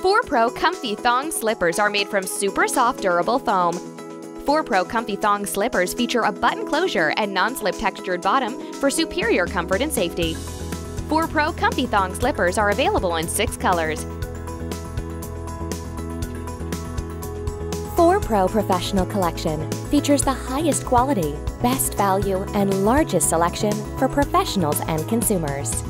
ForPro Comfy Thong Slippers are made from super soft, durable foam. ForPro Comfy Thong Slippers feature a button closure and non slip textured bottom for superior comfort and safety. ForPro Comfy Thong Slippers are available in six colors. ForPro Professional Collection features the highest quality, best value, and largest selection for professionals and consumers.